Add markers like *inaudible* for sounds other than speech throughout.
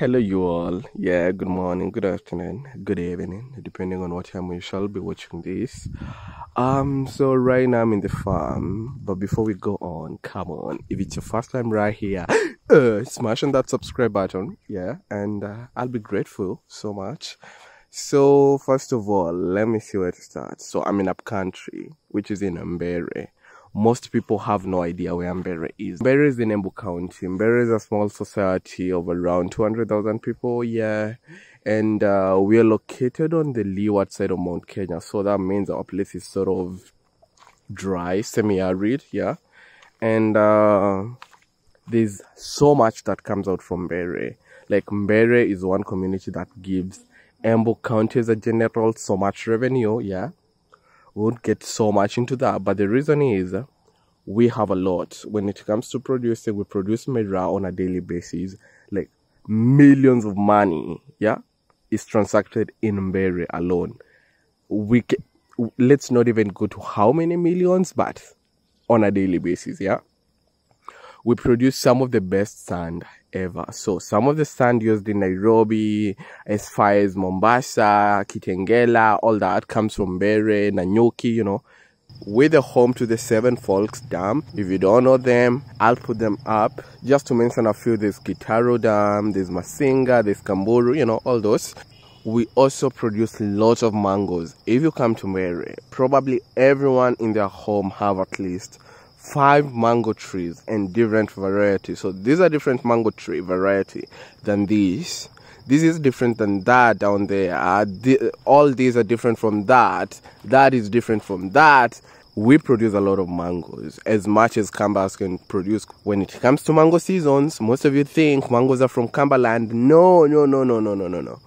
Hello, you all. Yeah, good morning, good afternoon, good evening, depending on what time you shall be watching this. Um, so right now I'm in the farm, but before we go on, come on, if it's your first time right here, uh, smash on that subscribe button, yeah, and uh, I'll be grateful so much. So first of all, let me see where to start. So I'm in upcountry, which is in Mbeere most people have no idea where Mbeere is. Mbeere is in Embu County. Mbeere is a small society of around 200,000 people, yeah. And uh, we are located on the leeward side of Mount Kenya. So that means our place is sort of dry, semi-arid, yeah. And uh, there's so much that comes out from Mbeere. Like Mbeere is one community that gives Embu County as a general so much revenue, yeah won't get so much into that. But the reason is we have a lot. When it comes to producing, we produce miraa on a daily basis. Like millions of money, yeah, is transacted in Mbeere alone. We can, let's not even go to how many millions, but on a daily basis, yeah. We produce some of the best sand ever. So some of the sand used in Nairobi, as far as Mombasa, Kitengela, all that comes from Mbeere, Nanyuki, you know. We're the home to the Seven Forks Dam. If you don't know them, I'll put them up. Just to mention a few, there's Gitaru Dam, there's Masinga, there's Kamburu, you know, all those. We also produce lots of mangoes. If you come to Mbeere, probably everyone in their home have at least five mango trees and different varieties. So these are different mango tree variety than these. This is different than that down there. Uh, the, all these are different from that. That is different from that. We produce a lot of mangoes, as much as Kambas can produce. When it comes to mango seasons, most of you think mangoes are from Kambaland. No, no, no, no, no, no, no, no.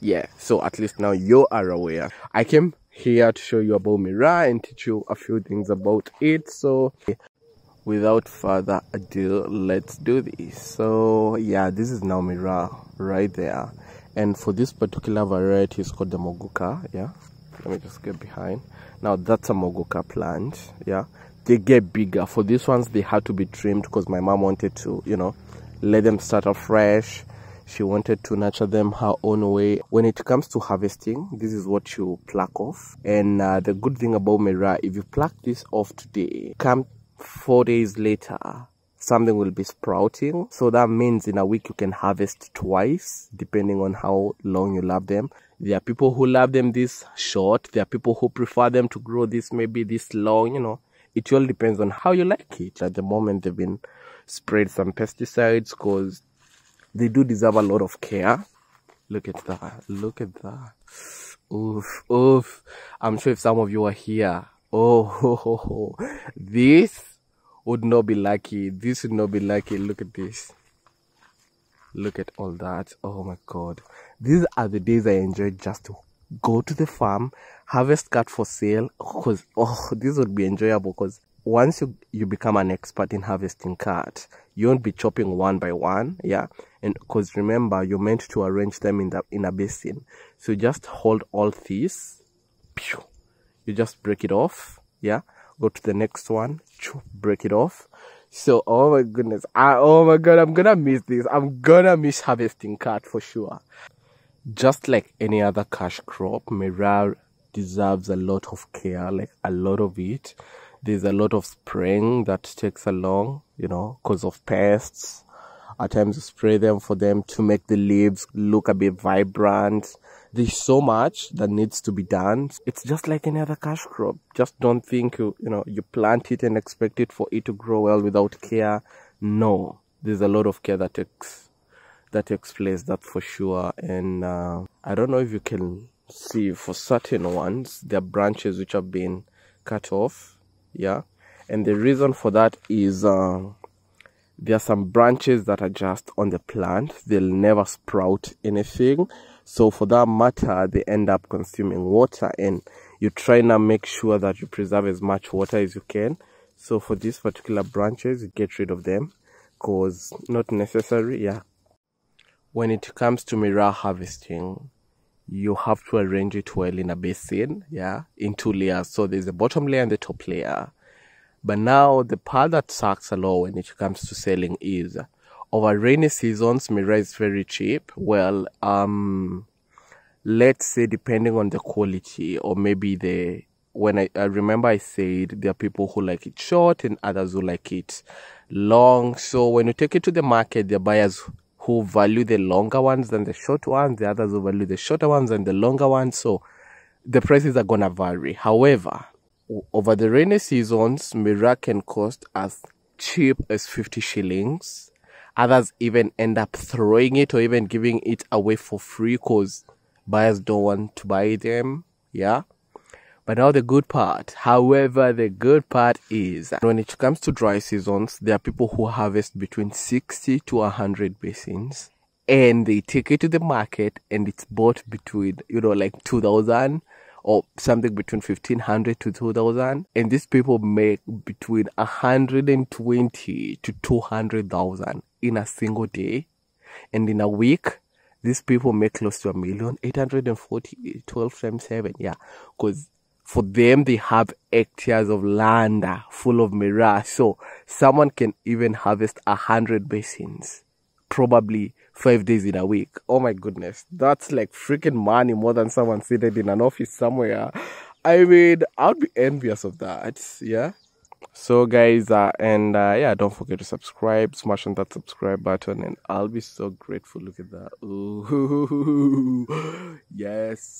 Yeah, so at least now you are aware. I came here to show you about Miraa and teach you a few things about it. So without further ado, let's do this. So yeah, this is now Miraa right there. And for this particular variety, it's called the Muguka. Yeah, let me just get behind. Now that's a Muguka plant. Yeah, they get bigger. For these ones, they had to be trimmed because my mom wanted to, you know, let them start off fresh she wanted to nurture them her own way. When it comes to harvesting, this is what you pluck off. And uh, the good thing about Miraa, if you pluck this off today, come four days later, something will be sprouting. So that means in a week you can harvest twice, depending on how long you love them. There are people who love them this short. There are people who prefer them to grow this maybe this long, you know. It all depends on how you like it. At the moment, they've been sprayed some pesticides because they do deserve a lot of care. Look at that. Look at that. Oof, oof. I'm sure if some of you are here, oh, ho, ho, ho. this would not be lucky. This would not be lucky. Look at this. Look at all that. Oh my God. These are the days I enjoy just to go to the farm, harvest khat for sale. Cause, oh, this would be enjoyable because once you, you become an expert in harvesting khat, you won't be chopping one by one. Yeah? And because remember you're meant to arrange them in the in a basin. So just hold all these you just break it off yeah? Go to the next one break it off. So oh my goodness I, oh my god i'm gonna miss this. I'm gonna miss harvesting khat for sure. Just like any other cash crop miraa deserves a lot of care like a lot of it there's a lot of spraying that takes along you know because of pests at times you spray them for them to make the leaves look a bit vibrant. There's so much that needs to be done. It's just like any other cash crop. Just don't think you, you know, you plant it and expect it for it to grow well without care. No, there's a lot of care that takes, that takes place, that's for sure. And, uh, I don't know if you can see for certain ones, there are branches which have been cut off. Yeah. And the reason for that is, uh, there are some branches that are just on the plant. They'll never sprout anything. So for that matter they end up consuming water and you try and make sure that you preserve as much water as you can. So for these particular branches you get rid of them because not necessary yeah. When it comes to miraa harvesting you have to arrange it well in a basin yeah in two layers. So there's a bottom layer and the top layer. But now the part that sucks a lot when it comes to selling is over rainy seasons Miraa is very cheap. Well um let's say depending on the quality or maybe the when I, I remember I said there are people who like it short and others who like it long. So when you take it to the market, the buyers who value the longer ones than the short ones, the others who value the shorter ones and the longer ones. So the prices are gonna vary. However, over the rainy seasons, Miraa can cost as cheap as 50 shillings. Others even end up throwing it or even giving it away for free because buyers don't want to buy them. Yeah. But now the good part, however, the good part is when it comes to dry seasons, there are people who harvest between 60 to 100 basins and they take it to the market and it's bought between, you know, like 2000 or something between 1500 to 2000 and these people make between 120 to 200,000 in a single day. And in a week these people make close to a million 840 12 times 7 yeah because for them they have hectares of land full of miraa so someone can even harvest a hundred basins probably five days in a week. Oh my goodness. That's like freaking money more than someone seated in an office somewhere. I mean i'd be envious of that yeah? So guys uh, and uh, yeah don't forget to subscribe smash on that subscribe button and i'll be so grateful. Look at that. Ooh, *laughs* yes